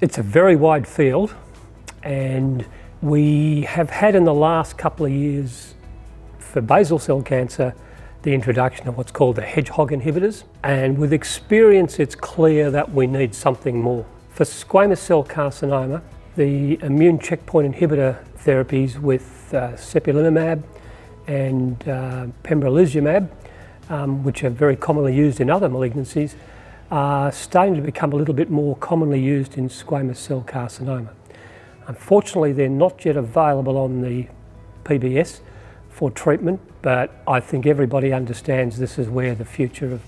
It's a very wide field and we have had in the last couple of years for basal cell cancer the introduction of what's called the hedgehog inhibitors and with experience it's clear that we need something more. For squamous cell carcinoma the immune checkpoint inhibitor therapies with uh, and uh, pembrolizumab um, which are very commonly used in other malignancies are starting to become a little bit more commonly used in squamous cell carcinoma. Unfortunately, they're not yet available on the PBS for treatment, but I think everybody understands this is where the future of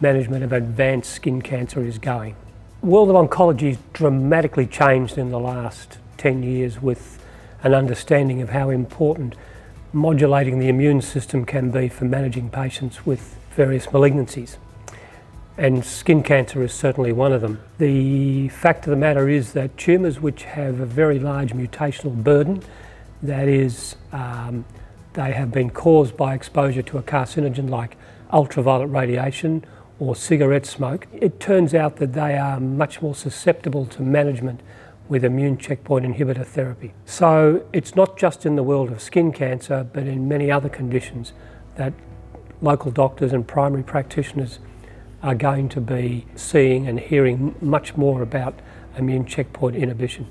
management of advanced skin cancer is going. The World of Oncology has dramatically changed in the last 10 years with an understanding of how important modulating the immune system can be for managing patients with various malignancies and skin cancer is certainly one of them. The fact of the matter is that tumours which have a very large mutational burden, that is, um, they have been caused by exposure to a carcinogen like ultraviolet radiation or cigarette smoke, it turns out that they are much more susceptible to management with immune checkpoint inhibitor therapy. So it's not just in the world of skin cancer, but in many other conditions that local doctors and primary practitioners are going to be seeing and hearing much more about immune checkpoint inhibition.